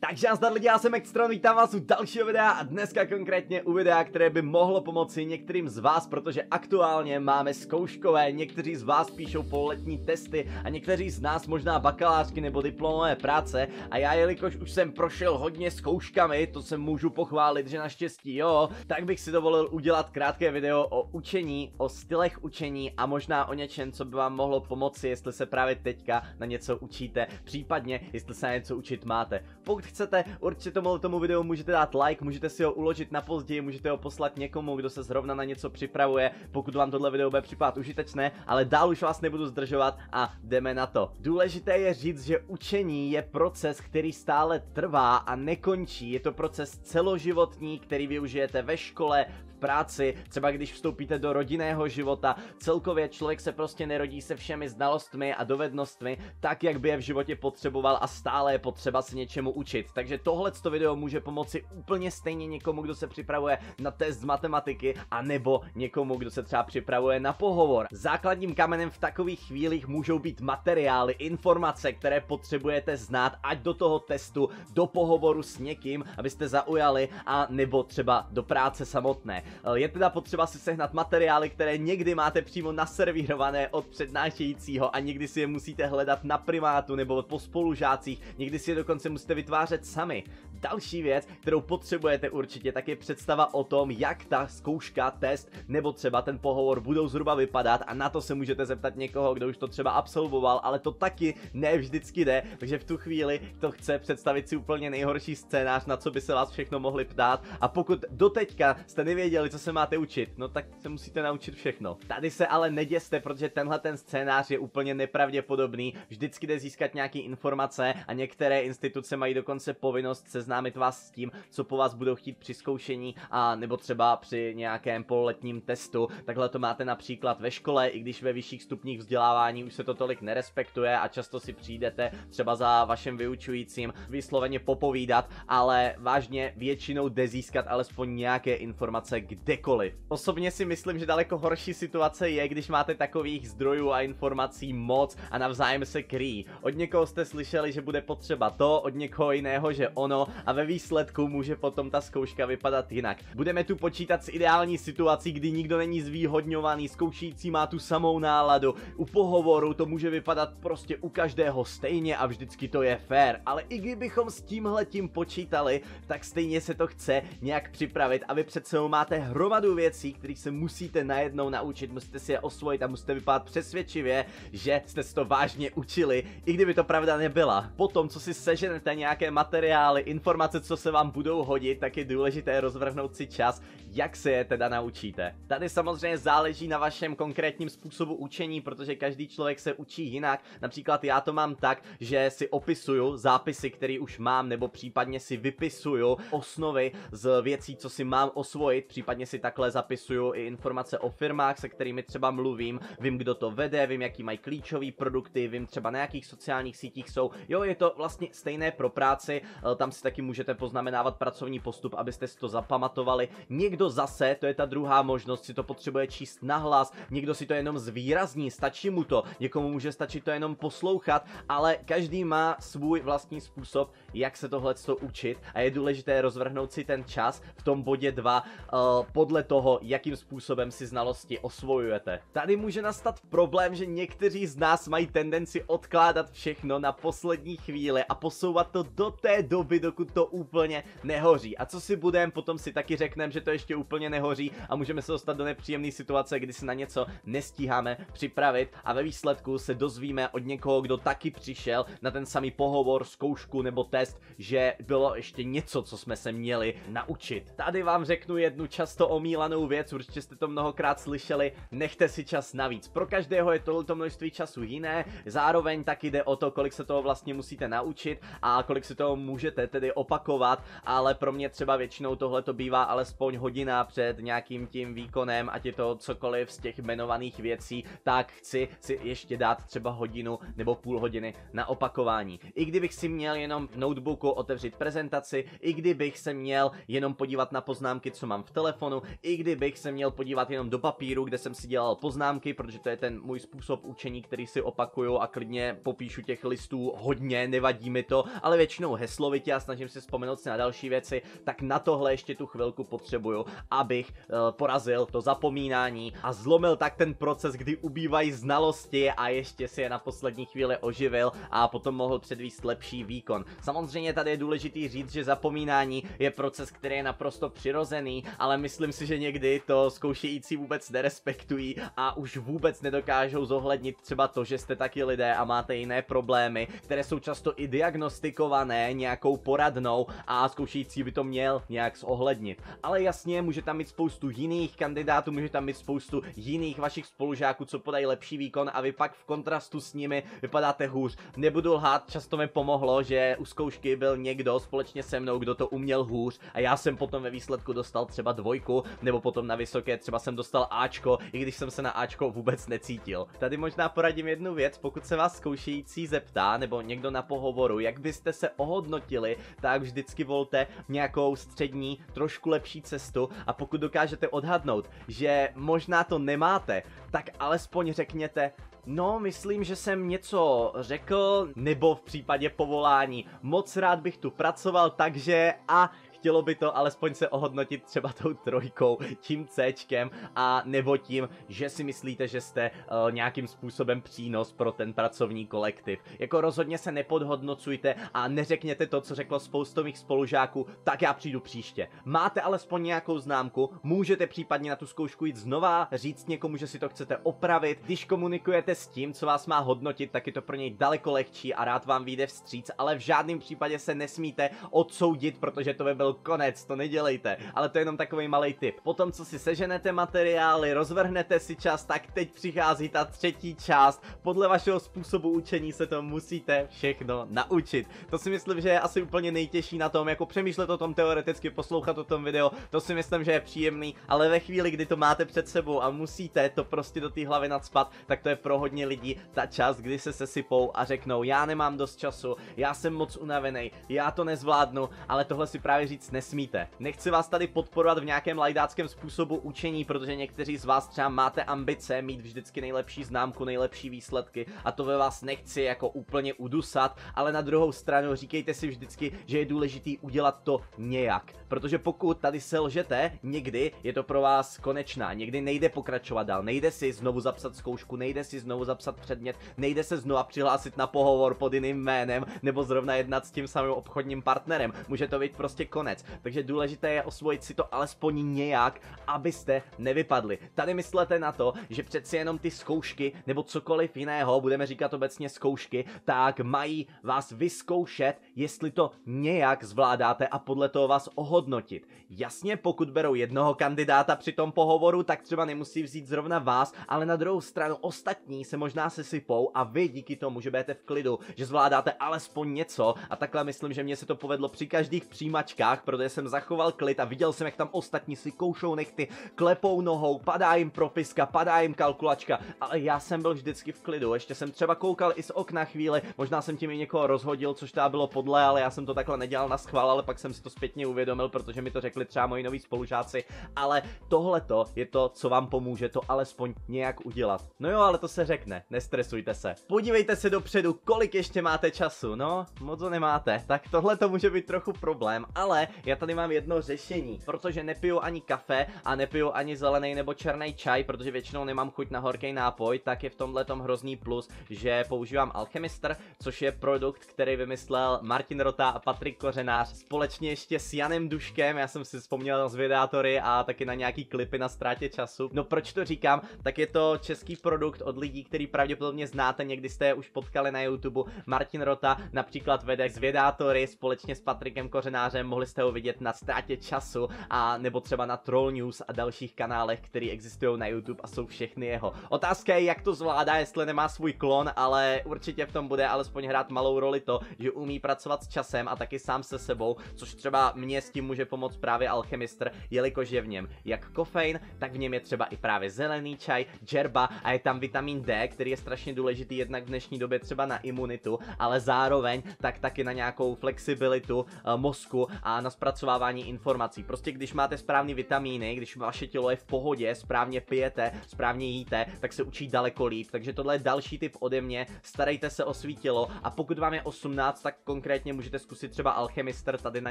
Takže já zdar lidi, já jsem Extra, vítám vás u dalšího videa a dneska konkrétně u videa, které by mohlo pomoci některým z vás, protože aktuálně máme zkouškové, někteří z vás píšou pololetní testy a někteří z nás možná bakalářky nebo diplomové práce. A já jelikož už jsem prošel hodně zkouškami, to se můžu pochválit, že naštěstí jo, tak bych si dovolil udělat krátké video o učení, o stylech učení a možná o něčem, co by vám mohlo pomoci, jestli se právě teďka na něco učíte, případně jestli se na něco učit máte. Pokud chcete, určitě tomu, tomu videu můžete dát like, můžete si ho uložit na později, můžete ho poslat někomu, kdo se zrovna na něco připravuje, pokud vám tohle video bude připadat užitečné, ale dál už vás nebudu zdržovat a jdeme na to. Důležité je říct, že učení je proces, který stále trvá a nekončí. Je to proces celoživotní, který využijete ve škole, práci, třeba když vstoupíte do rodinného života, celkově člověk se prostě nerodí se všemi znalostmi a dovednostmi, tak jak by je v životě potřeboval a stále je potřeba se něčemu učit. Takže tohle video může pomoci úplně stejně někomu, kdo se připravuje na test z matematiky, a nebo někomu, kdo se třeba připravuje na pohovor. Základním kamenem v takových chvílích můžou být materiály, informace, které potřebujete znát, ať do toho testu, do pohovoru s někým, abyste zaujali, a nebo třeba do práce samotné. Eh, je teda potřeba si sehnat materiály, které někdy máte přímo naservírované od přednášejícího a někdy si je musíte hledat na primátu nebo po spolužácích, někdy si je dokonce musíte vytvářet sami. Další věc, kterou potřebujete určitě, tak je představa o tom, jak ta zkouška, test nebo třeba ten pohovor budou zhruba vypadat a na to se můžete zeptat někoho, kdo už to třeba absolvoval, ale to taky ne vždycky jde, takže v tu chvíli to chce představit si úplně nejhorší scénář, na co by se vás všechno mohli ptát a pokud doteďka jste nevěděli, nevěděli, co se máte učit, no tak se musíte naučit všechno. Tady se ale neděste, protože tenhle ten scénář je úplně nepravděpodobný, vždycky jde získat nějaký informace a některé instituce mají dokonce povinnost seznámit vás s tím, co po vás budou chtít při zkoušení a nebo třeba při nějakém pololetním testu. Takhle to máte například ve škole, i když ve vyšších stupních vzdělávání už se to tolik nerespektuje a často si přijdete třeba za vašem vyučujícím vysloveně popovídat, ale vážně většinou jde získat alespoň nějaké informace, kdekoliv. Osobně si myslím, že daleko horší situace je, když máte takových zdrojů a informací moc a navzájem se kryjí. Od někoho jste slyšeli, že bude potřeba to, od někoho jiného, že ono a ve výsledku může potom ta zkouška vypadat jinak. Budeme tu počítat s ideální situací, kdy nikdo není zvýhodňovaný, zkoušící má tu samou náladu. U pohovoru to může vypadat prostě u každého stejně a vždycky to je fair, ale i kdybychom s tímhletím počítali, tak stejně se to chce nějak připravit a vy před sebou máte hromadu věcí, kterých se musíte najednou naučit, musíte si je osvojit a musíte vypadat přesvědčivě, že jste si to vážně učili, i kdyby to pravda nebyla. Potom, co si seženete nějaké materiály, informace, co se vám budou hodit, tak je důležité rozvrhnout si čas, jak se je teda naučíte. Tady samozřejmě záleží na vašem konkrétním způsobu učení, protože každý člověk se učí jinak. Například já to mám tak, že si opisuju zápisy, které už mám, nebo případně si vypisuju osnovy z věcí, co si mám osvojit, případně si takhle zapisuju i informace o firmách, se kterými třeba mluvím, vím, kdo to vede, vím, jaký mají klíčové produkty, vím třeba na jakých sociálních sítích jsou. Jo, je to vlastně stejné pro práci, eh, tam si taky můžete poznamenávat pracovní postup, abyste si to zapamatovali. Někdo zase, to je ta druhá možnost, si to potřebuje číst nahlas, někdo si to jenom zvýrazní, stačí mu to, někomu může stačit to jenom poslouchat, ale každý má svůj vlastní způsob, jak se tohle učit a je důležité rozvrhnout si ten čas v tom bodě 2 uh, podle toho, jakým způsobem si znalosti osvojujete. Tady může nastat problém, že někteří z nás mají tendenci odkládat všechno na poslední chvíli a posouvat to do té doby, dokud to úplně nehoří. A co si budeme, potom si taky řekneme, že to ještě úplně nehoří a můžeme se dostat do nepříjemné situace, kdy se na něco nestíháme připravit a ve výsledku se dozvíme od někoho, kdo taky přišel na ten samý pohovor, zkoušku nebo test, že bylo ještě něco, co jsme se měli naučit. Tady vám řeknu jednu často omílanou věc, určitě jste to mnohokrát slyšeli, nechte si čas navíc. Pro každého je tohleto množství času jiné, zároveň tak jde o to, kolik se toho vlastně musíte naučit a kolik si toho můžete tedy opakovat, ale pro mě třeba většinou tohle to bývá alespoň hodinu hodina před nějakým tím výkonem, ať je to cokoliv z těch jmenovaných věcí, tak chci si ještě dát třeba hodinu nebo půl hodiny na opakování. I kdybych si měl jenom v notebooku otevřít prezentaci, i kdybych se měl jenom podívat na poznámky, co mám v telefonu, i kdybych se měl podívat jenom do papíru, kde jsem si dělal poznámky, protože to je ten můj způsob učení, který si opakuju a klidně popíšu těch listů hodně, nevadí mi to, ale většinou heslovitě a snažím se vzpomenout si na další věci, tak na tohle ještě tu chvilku potřebuju, abych uh, porazil to zapomínání a zlomil tak ten proces, kdy ubývají znalosti a ještě si je na poslední chvíli oživil a potom mohl předvíst lepší výkon. Samozřejmě tady je důležitý říct, že zapomínání je proces, který je naprosto přirozený, ale myslím si, že někdy to zkoušející vůbec nerespektují a už vůbec nedokážou zohlednit třeba to, že jste taky lidé a máte jiné problémy, které jsou často i diagnostikované nějakou poradnou a zkoušející by to měl nějak zohlednit. Ale jasně, může tam mít spoustu jiných kandidátů, může tam mít spoustu jiných vašich spolužáků, co podají lepší výkon a vy pak v kontrastu s nimi vypadáte hůř. Nebudu lhát, často mi pomohlo, že u zkoušky byl někdo společně se mnou, kdo to uměl hůř a já jsem potom ve výsledku dostal třeba dvojku, nebo potom na vysoké třeba jsem dostal Ačko, i když jsem se na Ačko vůbec necítil. Tady možná poradím jednu věc, pokud se vás zkoušející zeptá, nebo někdo na pohovoru, jak byste se ohodnotili, tak vždycky volte nějakou střední, trošku lepší cestu a pokud dokážete odhadnout, že možná to nemáte, tak alespoň řekněte, No, myslím, že jsem něco řekl, nebo v případě povolání. Moc rád bych tu pracoval, takže a chtělo by to alespoň se ohodnotit třeba tou trojkou, tím Cčkem a nebo tím, že si myslíte, že jste uh, nějakým způsobem přínos pro ten pracovní kolektiv. Jako rozhodně se nepodhodnocujte a neřekněte to, co řeklo spoustu mých spolužáků, tak já přijdu příště. Máte alespoň nějakou známku, můžete případně na tu zkoušku jít znova, říct někomu, že si to chcete opravit. Když komunikujete s tím, co vás má hodnotit, tak je to pro něj daleko lehčí a rád vám vyjde vstříc, ale v žádném případě se nesmíte odsoudit, protože to by byl konec, to nedělejte, ale to je jenom takový malý tip. Potom, co si seženete materiály, rozvrhnete si čas, tak teď přichází ta třetí část. Podle vašeho způsobu učení se to musíte všechno naučit. To si myslím, že je asi úplně nejtěžší na tom, jako přemýšlet o tom teoreticky, poslouchat o tom video, to si myslím, že je příjemný, ale ve chvíli, kdy to máte před sebou a musíte to prostě do té hlavy nadspat, tak to je pro hodně lidí ta čas, kdy se sesypou a řeknou, já nemám dost času, já jsem moc unavený, já to nezvládnu, ale tohle si právě říct nesmíte. Nechci vás tady podporovat v nějakém lajdáckém způsobu učení, protože někteří z vás třeba máte ambice mít vždycky nejlepší známku, nejlepší výsledky a to ve vás nechci jako úplně udusat, ale na druhou stranu říkejte si vždycky, že je důležitý udělat to nějak. Protože pokud tady selžete, někdy je to pro vás konečná, někdy nejde pokračovat dál, nejde si znovu zapsat zkoušku, nejde si znovu zapsat předmět, nejde se znovu přihlásit na pohovor pod jiným jménem nebo zrovna jednat s tím samým obchodním partnerem. Může to být prostě konec konec. Takže důležité je osvojit si to alespoň nějak, abyste nevypadli. Tady myslete na to, že přeci jenom ty zkoušky nebo cokoliv jiného, budeme říkat obecně zkoušky, tak mají vás vyzkoušet, jestli to nějak zvládáte a podle toho vás ohodnotit. Jasně, pokud berou jednoho kandidáta při tom pohovoru, tak třeba nemusí vzít zrovna vás, ale na druhou stranu ostatní se možná sesypou a vy díky tomu, že budete v klidu, že zvládáte alespoň něco a takhle myslím, že mně se to povedlo při každých přijímačkách, protože jsem zachoval klid a viděl jsem, jak tam ostatní si koušou nechty, klepou nohou, padá jim propiska, padá jim kalkulačka, ale já jsem byl vždycky v klidu, ještě jsem třeba koukal i z okna chvíli, možná jsem tím i někoho rozhodil, což teda bylo podle, ale já jsem to takhle nedělal na schvál, ale pak jsem si to zpětně uvědomil, protože mi to řekli třeba moji noví spolužáci, ale tohleto je to, co vám pomůže to alespoň nějak udělat. No jo, ale to se řekne, nestresujte se. Podívejte se dopředu, kolik ještě máte času, no, moc ho nemáte, tak tohle to může být trochu problém, ale já tady mám jedno řešení, protože nepiju ani kafe a nepiju ani zelený nebo černý čaj, protože většinou nemám chuť na horký nápoj, tak je v tomhle tom hrozný plus, že používám Alchemister, což je produkt, který vymyslel Martin Rota a Patrik Kořenář společně ještě s Janem Duškem, já jsem si vzpomněl z Videátory a taky na nějaký klipy na ztrátě času. No proč to říkám, tak je to český produkt od lidí, který pravděpodobně znáte, někdy jste je už potkali na YouTube. Martin Rota například vede z Vědátory společně s Patrikem Kořenářem, mohli jste byste ho vidět na ztrátě času a nebo třeba na Troll News a dalších kanálech, které existují na YouTube a jsou všechny jeho. Otázka je, jak to zvládá, jestli nemá svůj klon, ale určitě v tom bude alespoň hrát malou roli to, že umí pracovat s časem a taky sám se sebou, což třeba mě s tím může pomoct právě alchemistr, jelikož je v něm jak kofein, tak v něm je třeba i právě zelený čaj, džerba a je tam vitamin D, který je strašně důležitý jednak v dnešní době třeba na imunitu, ale zároveň tak taky na nějakou flexibilitu uh, mozku a na zpracovávání informací. Prostě když máte správný vitamíny, když vaše tělo je v pohodě, správně pijete, správně jíte, tak se učí daleko líp. Takže tohle je další tip ode mě. Starejte se o svý tělo a pokud vám je 18, tak konkrétně můžete zkusit třeba Alchemister, tady na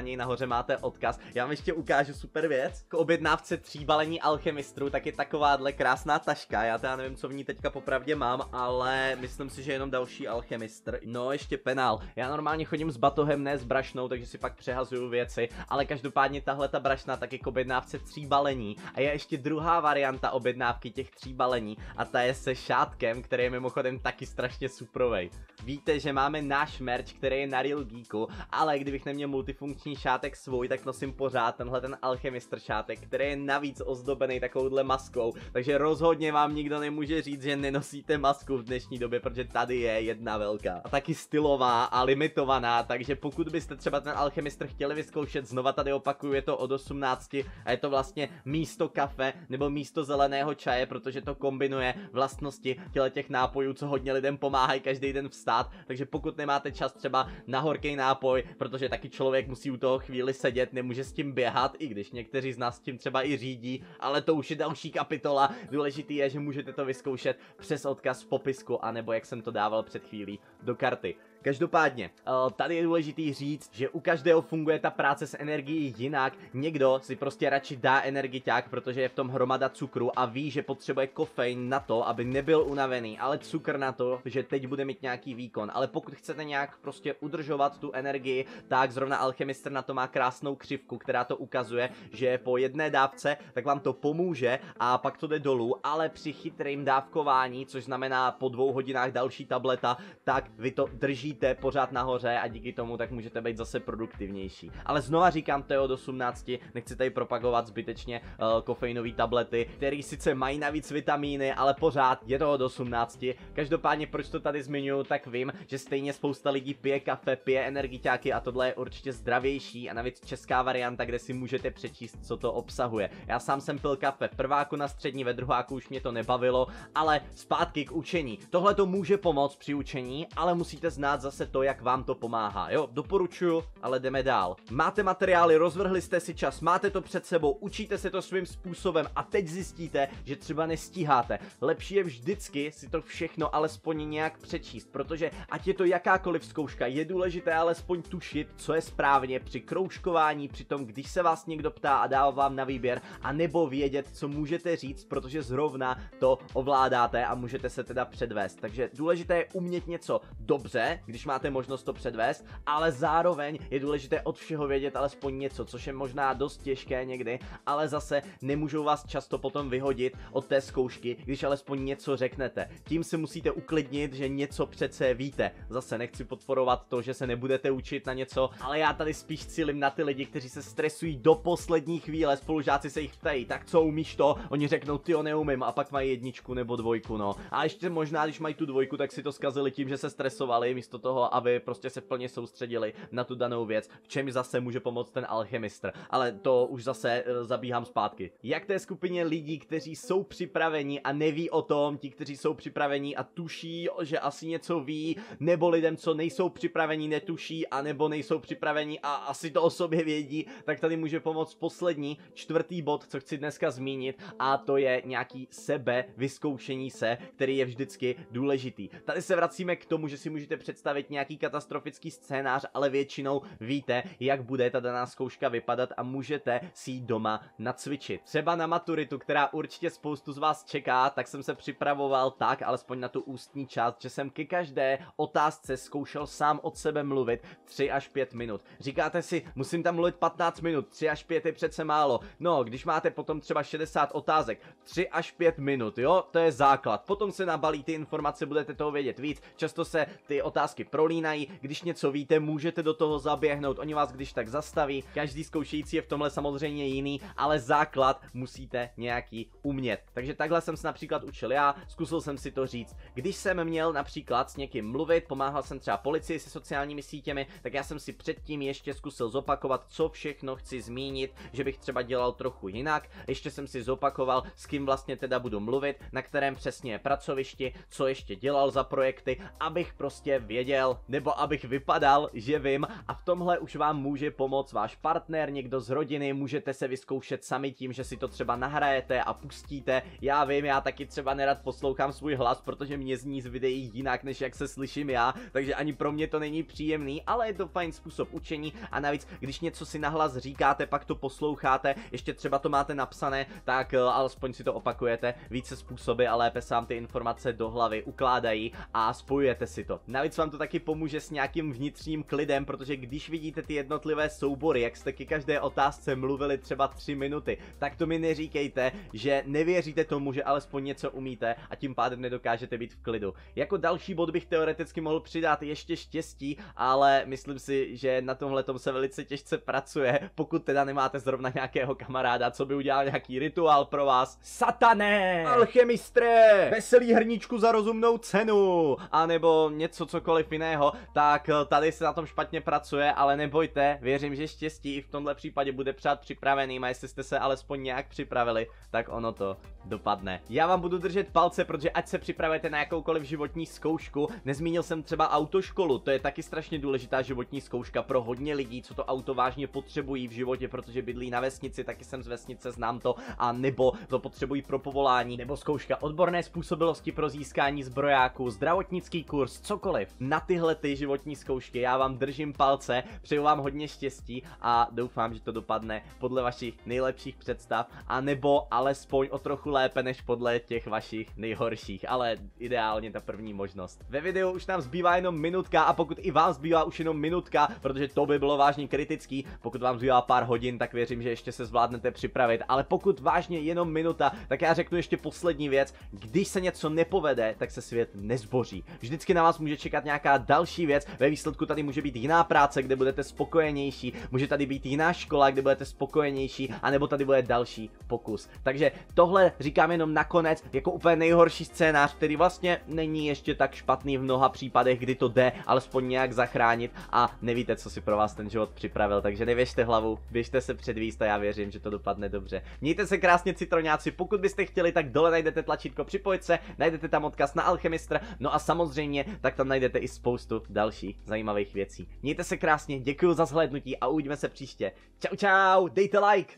něj nahoře máte odkaz. Já vám ještě ukážu super věc. K objednávce tří balení Alchemistru, tak je takováhle krásná taška. Já teda nevím, co v ní teďka popravdě mám, ale myslím si, že jenom další Alchemistr. No, ještě penál. Já normálně chodím s batohem, ne s brašnou, takže si pak přehazuju věci, ale každopádně tahle ta brašna taky k objednávce tří balení. A je ještě druhá varianta objednávky těch tří balení a ta je se šátkem, který je mimochodem taky strašně suprovej. Víte, že máme náš merch, který je na Real Geeku, ale kdybych neměl multifunkční šátek svůj, tak nosím pořád tenhle ten Alchemister šátek, který je navíc ozdobený takovouhle maskou, takže rozhodně vám nikdo nemůže říct, že nenosíte masku v dnešní době, protože tady je jedna velká. A taky stylová a limitovaná, takže pokud byste třeba ten Alchemister chtěli vyzkoušet, znova tady opakuju, je to od 18 a je to vlastně místo kafe nebo místo zeleného čaje, protože to kombinuje vlastnosti těle těch nápojů, co hodně lidem pomáhají každý den vstát, takže pokud nemáte čas třeba na horký nápoj, protože taky člověk musí u toho chvíli sedět, nemůže s tím běhat, i když někteří z nás s tím třeba i řídí, ale to už je další kapitola. Důležitý je, že můžete to vyzkoušet přes odkaz v popisku, anebo jak jsem to dával před chvílí do karty. Každopádně, eh, tady je důležitý říct, že u každého funguje ta práce s energií jinak. Někdo si prostě radši dá energiťák, protože je v tom hromada cukru a ví, že potřebuje kofein na to, aby nebyl unavený, ale cukr na to, že teď bude mít nějaký výkon. Ale pokud chcete nějak prostě udržovat tu energii, tak zrovna Alchemister na to má krásnou křivku, která to ukazuje, že po jedné dávce tak vám to pomůže a pak to jde dolů, ale při chytrým dávkování, což znamená po dvou hodinách další tableta, tak vy to držíte držíte pořád nahoře a díky tomu tak můžete být zase produktivnější. Ale znova říkám, to je od 18, nechci tady propagovat zbytečně uh, kofeinové tablety, které sice mají navíc vitamíny, ale pořád je to od 18. Každopádně, proč to tady zmiňuju, tak vím, že stejně spousta lidí pije kafe, pije energiťáky a tohle je určitě zdravější a navíc česká varianta, kde si můžete přečíst, co to obsahuje. Já sám jsem pil kafe prváku na střední, ve druháku už mě to nebavilo, ale zpátky k učení. Tohle to může pomoct při učení, ale musíte znát zase to, jak vám to pomáhá. Jo, doporučuju, ale jdeme dál. Máte materiály, rozvrhli jste si čas, máte to před sebou, učíte se to svým způsobem a teď zjistíte, že třeba nestíháte. Lepší je vždycky si to všechno alespoň nějak přečíst, protože ať je to jakákoliv zkouška, je důležité alespoň tušit, co je správně při kroužkování, při tom, když se vás někdo ptá a dává vám na výběr, a nebo vědět, co můžete říct, protože zrovna to ovládáte a můžete se teda předvést. Takže důležité je umět něco dobře, když máte možnost to předvést, ale zároveň je důležité od všeho vědět alespoň něco, což je možná dost těžké někdy, ale zase nemůžou vás často potom vyhodit od té zkoušky, když alespoň něco řeknete. Tím se musíte uklidnit, že něco přece víte. Zase nechci podporovat to, že se nebudete učit na něco, ale já tady spíš cílim na ty lidi, kteří se stresují do poslední chvíle, spolužáci se jich ptají, tak co umíš to? Oni řeknou, ty neumím a pak mají jedničku nebo dvojku, no. A ještě možná, když mají tu dvojku, tak si to zkazili tím, že se stresovali místo místo toho, aby prostě se plně soustředili na tu danou věc, v čem zase může pomoct ten alchemistr. Ale to už zase uh, zabíhám zpátky. Jak té skupině lidí, kteří jsou připraveni a neví o tom, ti, kteří jsou připraveni a tuší, že asi něco ví, nebo lidem, co nejsou připraveni, netuší, a nebo nejsou připraveni a asi to o sobě vědí, tak tady může pomoct poslední, čtvrtý bod, co chci dneska zmínit, a to je nějaký sebe vyzkoušení se, který je vždycky důležitý. Tady se vracíme k tomu, že si můžete představit představit nějaký katastrofický scénář, ale většinou víte, jak bude ta daná zkouška vypadat a můžete si ji doma nacvičit. Třeba na maturitu, která určitě spoustu z vás čeká, tak jsem se připravoval tak, alespoň na tu ústní část, že jsem ke každé otázce zkoušel sám od sebe mluvit 3 až 5 minut. Říkáte si, musím tam mluvit 15 minut, 3 až 5 je přece málo. No, když máte potom třeba 60 otázek, 3 až 5 minut, jo, to je základ. Potom se nabalí ty informace, budete toho vědět víc. Často se ty otázky otázky prolínají, když něco víte, můžete do toho zaběhnout, oni vás když tak zastaví, každý zkoušející je v tomhle samozřejmě jiný, ale základ musíte nějaký umět. Takže takhle jsem se například učil já, zkusil jsem si to říct. Když jsem měl například s někým mluvit, pomáhal jsem třeba policii se sociálními sítěmi, tak já jsem si předtím ještě zkusil zopakovat, co všechno chci zmínit, že bych třeba dělal trochu jinak. Ještě jsem si zopakoval, s kým vlastně teda budu mluvit, na kterém přesně je pracovišti, co ještě dělal za projekty, abych prostě věděl, nebo abych vypadal, že vím a v tomhle už vám může pomoct váš partner, někdo z rodiny, můžete se vyzkoušet sami tím, že si to třeba nahrajete a pustíte. Já vím, já taky třeba nerad poslouchám svůj hlas, protože mě zní z videí jinak, než jak se slyším já, takže ani pro mě to není příjemný, ale je to fajn způsob učení a navíc, když něco si nahlas říkáte, pak to posloucháte, ještě třeba to máte napsané, tak uh, alespoň si to opakujete více způsoby a lépe se vám ty informace do hlavy ukládají a spojujete si to. Navíc vám to taky pomůže s nějakým vnitřním klidem, protože když vidíte ty jednotlivé soubory, jak jste ke každé otázce mluvili třeba 3 minuty, tak to mi neříkejte, že nevěříte tomu, že alespoň něco umíte a tím pádem nedokážete být v klidu. Jako další bod bych teoreticky mohl přidat ještě štěstí, ale myslím si, že na tomhle se velice těžce pracuje, pokud teda nemáte zrovna nějakého kamaráda, co by udělal nějaký rituál pro vás. Satané! Alchemistre! Veselý hrníčku za rozumnou cenu! A nebo něco cokoliv jiného, tak tady se na tom špatně pracuje, ale nebojte, věřím, že štěstí i v tomhle případě bude přát připravený, a jestli jste se alespoň nějak připravili, tak ono to dopadne. Já vám budu držet palce, protože ať se připravujete na jakoukoliv životní zkoušku, nezmínil jsem třeba autoškolu, to je taky strašně důležitá životní zkouška pro hodně lidí, co to auto vážně potřebují v životě, protože bydlí na vesnici, taky jsem z vesnice, znám to, a nebo to potřebují pro povolání, nebo zkouška odborné způsobilosti pro získání zbrojáků, zdravotnický kurz, cokoliv. Na tyhle ty životní zkoušky já vám držím palce, přeju vám hodně štěstí a doufám, že to dopadne podle vašich nejlepších představ, a nebo alespoň o trochu lépe než podle těch vašich nejhorších, ale ideálně ta první možnost. Ve videu už nám zbývá jenom minutka a pokud i vám zbývá už jenom minutka, protože to by bylo vážně kritický, pokud vám zbývá pár hodin, tak věřím, že ještě se zvládnete připravit, ale pokud vážně jenom minuta, tak já řeknu ještě poslední věc, když se něco nepovede, tak se svět nezboří. Vždycky na vás může čekat nějaká další věc, ve výsledku tady může být jiná práce, kde budete spokojenější, může tady být jiná škola, kde budete spokojenější, anebo tady bude další pokus. Takže tohle říkám jenom nakonec jako úplně nejhorší scénář, který vlastně není ještě tak špatný v mnoha případech, kdy to jde alespoň nějak zachránit a nevíte, co si pro vás ten život připravil, takže nevěžte hlavu, běžte se předvíst a já věřím, že to dopadne dobře. Mějte se krásně citroňáci, pokud byste chtěli, tak dole najdete tlačítko připojit se, najdete tam odkaz na Alchemistr, no a samozřejmě, tak tam najdete i spoustu dalších zajímavých věcí. Mějte se krásně, děkuji za zhlédnutí a uvidíme se příště. Čau čau, dejte like!